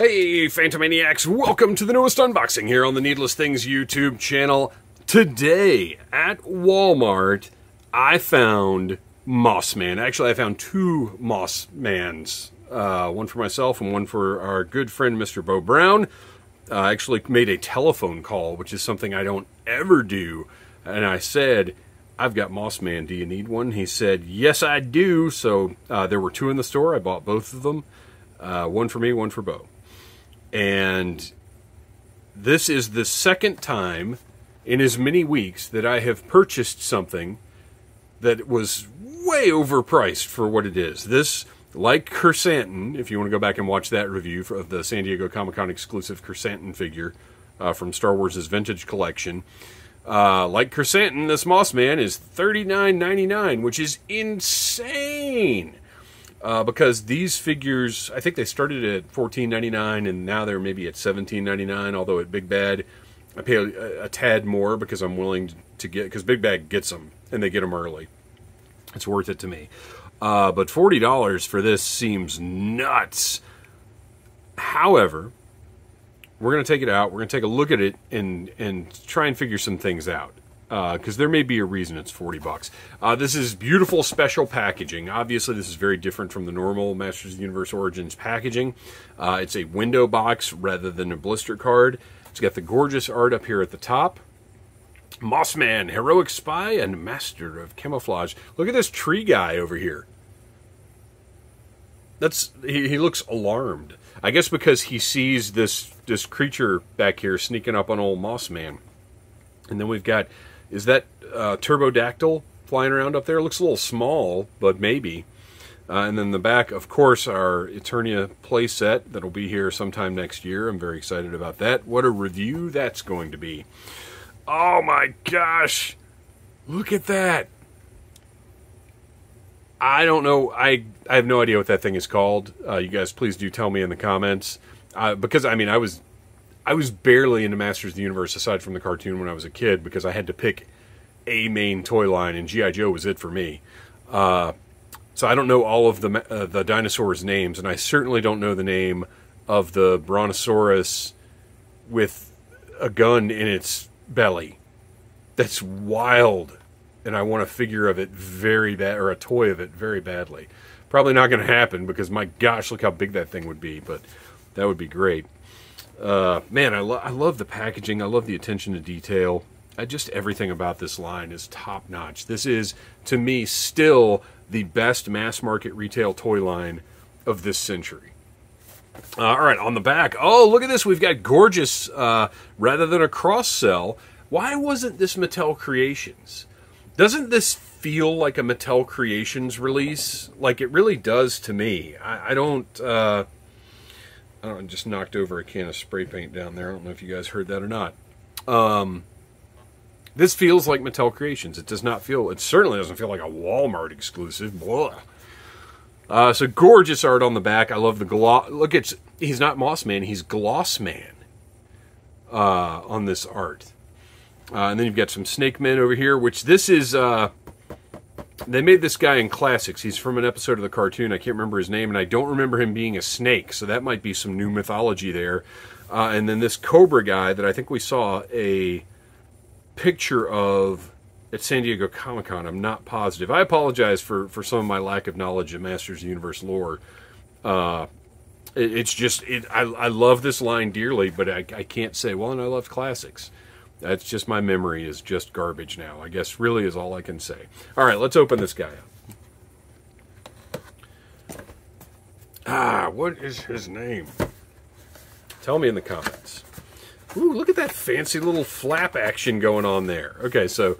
Hey, Phantomaniacs, welcome to the newest unboxing here on the Needless Things YouTube channel. Today at Walmart, I found Mossman. Actually, I found two Mossmans. Uh, one for myself and one for our good friend Mr. Bo Brown. Uh, I actually made a telephone call, which is something I don't ever do. And I said, I've got Mossman. Do you need one? He said, Yes, I do. So uh, there were two in the store. I bought both of them. Uh, one for me, one for Bo. And this is the second time in as many weeks that I have purchased something that was way overpriced for what it is. This, like Krrsantan, if you want to go back and watch that review of the San Diego Comic Con exclusive Krrsantan figure uh, from Star Wars' Vintage Collection, uh, like Krrsantan, this Moss Man is $39.99, which is insane. Uh, because these figures, I think they started at $14.99 and now they're maybe at $17.99. Although at Big Bad, I pay a, a tad more because I'm willing to get because Big Bad gets them and they get them early. It's worth it to me. Uh, but forty dollars for this seems nuts. However, we're going to take it out. We're going to take a look at it and and try and figure some things out because uh, there may be a reason it's 40 bucks. Uh, this is beautiful special packaging. Obviously, this is very different from the normal Masters of the Universe Origins packaging. Uh, it's a window box rather than a blister card. It's got the gorgeous art up here at the top. Mossman, heroic spy and master of camouflage. Look at this tree guy over here. That's he, he looks alarmed. I guess because he sees this this creature back here sneaking up on old Mossman. And then we've got is that uh, Turbodactyl flying around up there? It looks a little small, but maybe. Uh, and then the back, of course, our Eternia playset that'll be here sometime next year. I'm very excited about that. What a review that's going to be. Oh my gosh! Look at that! I don't know. I I have no idea what that thing is called. Uh, you guys, please do tell me in the comments. Uh, because I mean, I was I was barely into Masters of the Universe aside from the cartoon when I was a kid because I had to pick a main toy line, and GI Joe was it for me. Uh, so I don't know all of the uh, the dinosaurs' names, and I certainly don't know the name of the brontosaurus with a gun in its belly. That's wild, and I want a figure of it very bad, or a toy of it very badly. Probably not going to happen because my gosh, look how big that thing would be, but that would be great. Uh, man, I, lo- I love the packaging. I love the attention to detail. I, just everything about this line is top notch. This is, to me, still the best mass market retail toy line of this century. Uh, all right, on the back. Oh, look at this. We've got gorgeous, uh, rather than a cross sell. Why wasn't this Mattel Creations? Doesn't this feel like a Mattel Creations release? Like it really does to me. I, I don't. Uh, I don't know, just knocked over a can of spray paint down there. I don't know if you guys heard that or not. Um, this feels like Mattel Creations. It does not feel. It certainly doesn't feel like a Walmart exclusive. Blah. Uh, so gorgeous art on the back. I love the gloss. Look, it's he's not Moss Man, He's Glossman uh, on this art. Uh, and then you've got some Snake Men over here, which this is. They made this guy in classics. He's from an episode of the cartoon. I can't remember his name, and I don't remember him being a snake. So that might be some new mythology there. Uh, and then this Cobra guy that I think we saw a picture of at San Diego Comic Con. I'm not positive. I apologize for for some of my lack of knowledge of Masters of the Universe lore. Uh, it, it's just it, I, I love this line dearly, but I, I can't say well, and I love classics. That's just my memory is just garbage now. I guess really is all I can say. All right, let's open this guy up. Ah, what is his name? Tell me in the comments. Ooh, look at that fancy little flap action going on there. Okay, so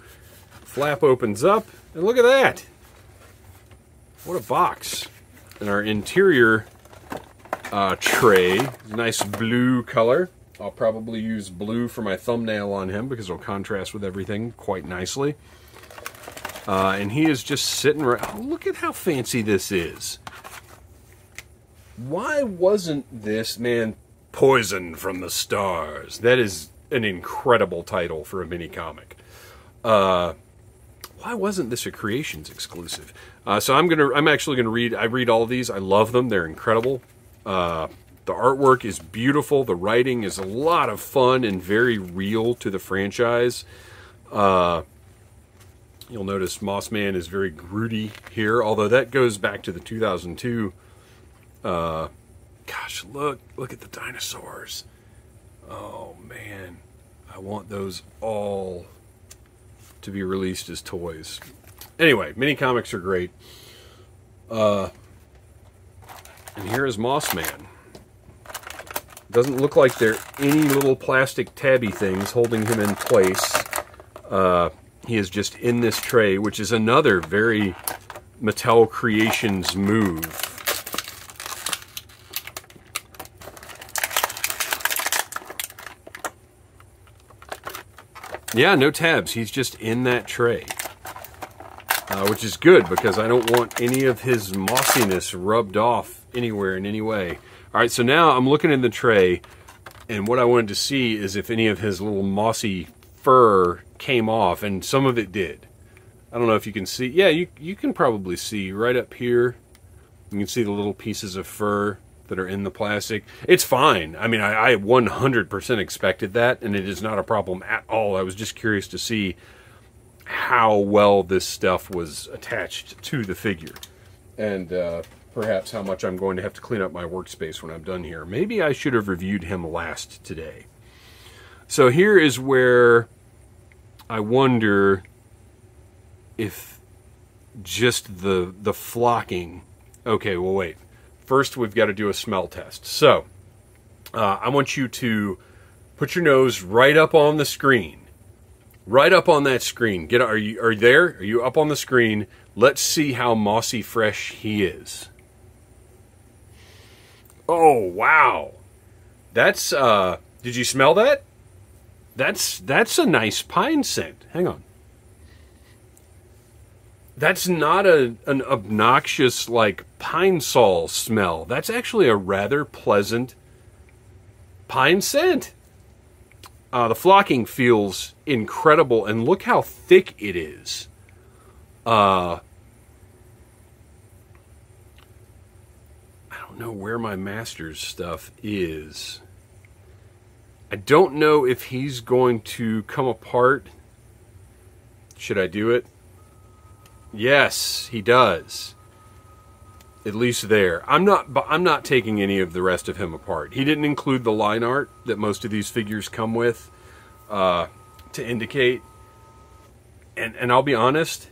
flap opens up, and look at that. What a box. And our interior uh, tray, nice blue color. I'll probably use blue for my thumbnail on him because it'll contrast with everything quite nicely. Uh, and he is just sitting right... Oh, look at how fancy this is. Why wasn't this, man, Poison from the Stars? That is an incredible title for a mini comic. Uh, why wasn't this a Creations exclusive? Uh, so I'm gonna, I'm actually gonna read. I read all these. I love them. They're incredible. The artwork is beautiful. The writing is a lot of fun and very real to the franchise. Uh, you'll notice Mossman is very grooty here, although that goes back to the 2002. Uh, gosh, look, look at the dinosaurs. Oh man, I want those all to be released as toys. Anyway, mini comics are great. Uh, and here is Mossman. Doesn't look like there are any little plastic tabby things holding him in place. Uh, he is just in this tray, which is another very Mattel Creations move. Yeah, no tabs. He's just in that tray. Uh, which is good because I don't want any of his mossiness rubbed off anywhere in any way. All right, so now I'm looking in the tray, and what I wanted to see is if any of his little mossy fur came off, and some of it did. I don't know if you can see. Yeah, you, you can probably see right up here. You can see the little pieces of fur that are in the plastic. It's fine. I mean, I, I 100% expected that, and it is not a problem at all. I was just curious to see how well this stuff was attached to the figure. And uh, perhaps how much I'm going to have to clean up my workspace when I'm done here. Maybe I should have reviewed him last today. So here is where I wonder if just the the flocking. Okay, well wait. First, we've got to do a smell test. So, uh, I want you to put your nose right up on the screen. Right up on that screen. Get are you are you there? Are you up on the screen? Let's see how mossy fresh he is. Oh, wow. That's uh did you smell that? That's that's a nice pine scent. Hang on. That's not a an obnoxious like pine sol smell. That's actually a rather pleasant pine scent. Uh, the flocking feels incredible, and look how thick it is. Uh, I don't know where my master's stuff is. I don't know if he's going to come apart. Should I do it? Yes, he does. At least there. I'm not I'm not taking any of the rest of him apart. He didn't include the line art that most of these figures come with uh, to indicate. And and I'll be honest,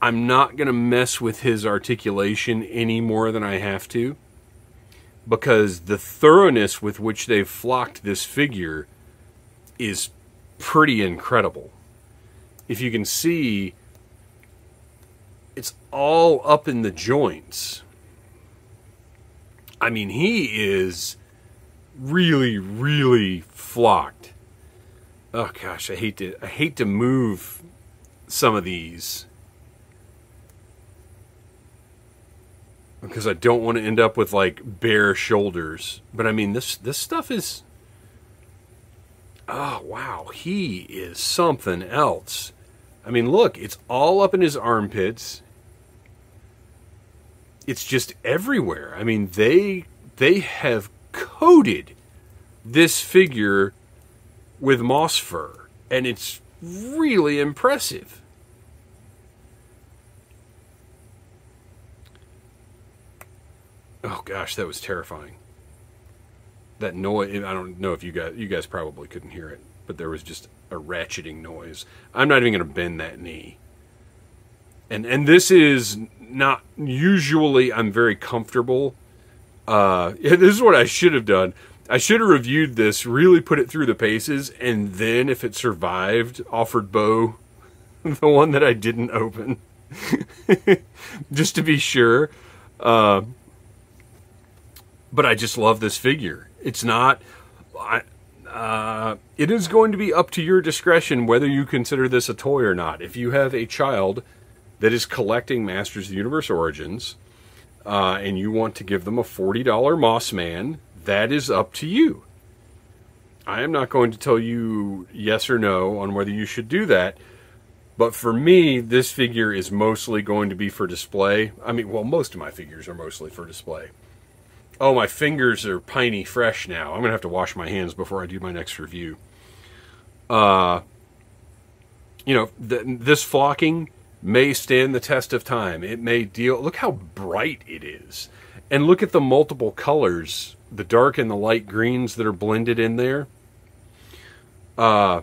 I'm not going to mess with his articulation any more than I have to because the thoroughness with which they've flocked this figure is pretty incredible. If you can see, it's all up in the joints. I mean, he is really, really flocked. Oh gosh, I hate to I hate to move some of these because I don't want to end up with like bare shoulders. But I mean this this stuff is Oh wow, he is something else. I mean, look, it's all up in his armpits. It's just everywhere. I mean, they they have coated this figure with moss fur and it's really impressive. Oh gosh, that was terrifying. That noise, I don't know if you guys, you guys probably couldn't hear it, but there was just a ratcheting noise. I'm not even going to bend that knee. And and this is not usually I'm very comfortable. Uh, this is what I should have done. I should have reviewed this, really put it through the paces, and then if it survived, offered Bo the one that I didn't open, just to be sure. Uh, but I just love this figure. It's not. I, uh, it is going to be up to your discretion whether you consider this a toy or not. If you have a child that is collecting Masters of the Universe Origins, uh, and you want to give them a $40 Moss Man, that is up to you. I am not going to tell you yes or no on whether you should do that. But for me, this figure is mostly going to be for display. I mean, well, most of my figures are mostly for display. Oh, my fingers are piney fresh now. I'm gonna have to wash my hands before I do my next review. Uh, you know, th- this flocking may stand the test of time. It may deal. Look how bright it is, and look at the multiple colors, the dark and the light greens that are blended in there. Uh,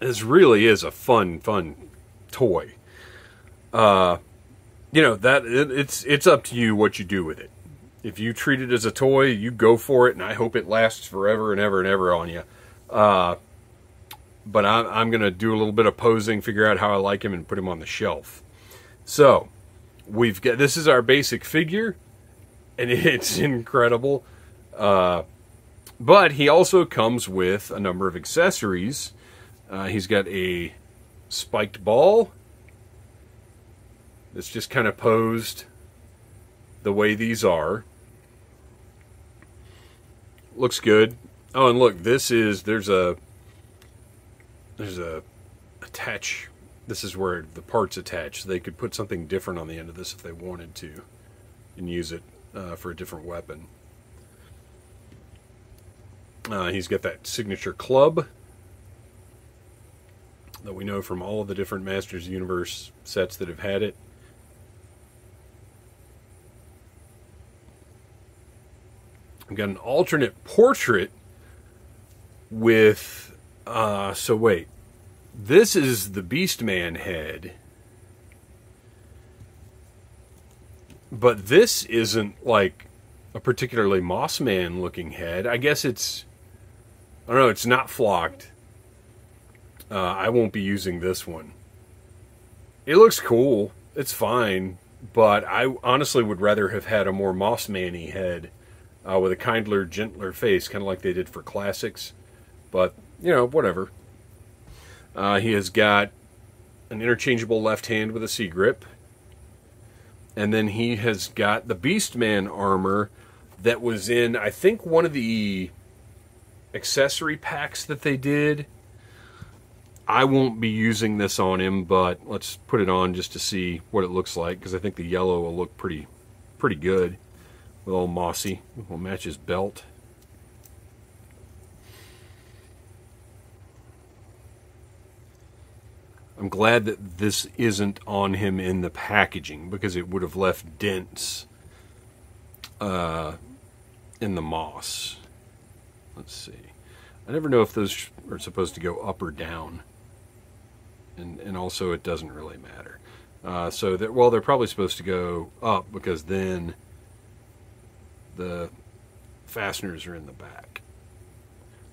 this really is a fun, fun toy. Uh, you know that it, it's it's up to you what you do with it. If you treat it as a toy, you go for it, and I hope it lasts forever and ever and ever on you. Uh, but I'm, I'm going to do a little bit of posing, figure out how I like him, and put him on the shelf. So we've got this is our basic figure, and it's incredible. Uh, but he also comes with a number of accessories. Uh, he's got a spiked ball it's just kind of posed the way these are. Looks good. Oh, and look, this is there's a there's a attach. This is where the parts attach. They could put something different on the end of this if they wanted to, and use it uh, for a different weapon. Uh, he's got that signature club that we know from all of the different Masters Universe sets that have had it. I've got an alternate portrait with, uh, so wait, this is the Beastman head. But this isn't like a particularly Mossman looking head. I guess it's, I don't know, it's not flocked. Uh, I won't be using this one. It looks cool. It's fine. But I honestly would rather have had a more Mossman head uh, with a kindler, gentler face, kind of like they did for classics. But, you know, whatever. Uh, he has got an interchangeable left hand with a C grip. And then he has got the Beastman armor that was in, I think, one of the accessory packs that they did. I won't be using this on him, but let's put it on just to see what it looks like because I think the yellow will look pretty pretty good. Little mossy. Will match his belt. I'm glad that this isn't on him in the packaging because it would have left dents uh, in the moss. Let's see. I never know if those are supposed to go up or down. And, and also it doesn't really matter. Uh, so, that, well, they're probably supposed to go up because then the fasteners are in the back.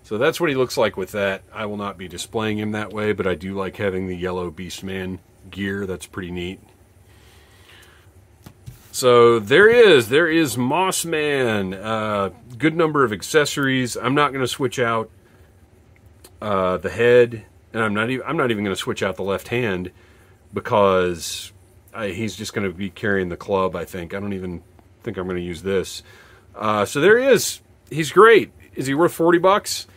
So that's what he looks like with that. I will not be displaying him that way, but I do like having the yellow Beastman gear. That's pretty neat. So there is, there is Mossman. Uh, good number of accessories. I'm not going to switch out uh, the head, and I'm not even I'm not even going to switch out the left hand because I, he's just going to be carrying the club. I think I don't even think I'm going to use this. Uh, so there he is. He's great. Is he worth 40 bucks?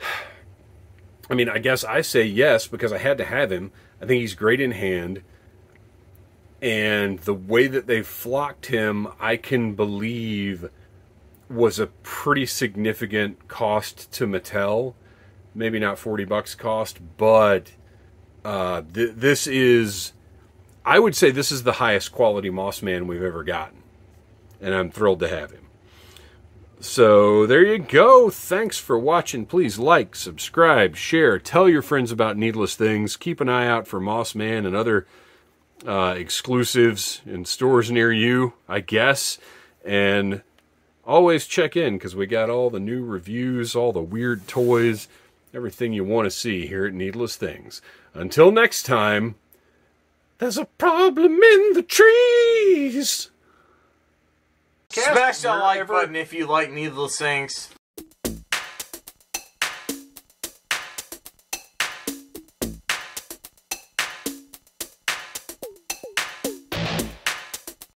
I mean, I guess I say yes because I had to have him. I think he's great in hand. And the way that they flocked him, I can believe was a pretty significant cost to Mattel. Maybe not 40 bucks cost, but uh, th- this is, I would say this is the highest quality Mossman we've ever gotten. And I'm thrilled to have him. So there you go. Thanks for watching. Please like, subscribe, share, tell your friends about Needless Things. Keep an eye out for Mossman and other uh, exclusives in stores near you, I guess. And always check in because we got all the new reviews, all the weird toys, everything you want to see here at Needless Things. Until next time, there's a problem in the trees. Smash that like button if you like Needless Things.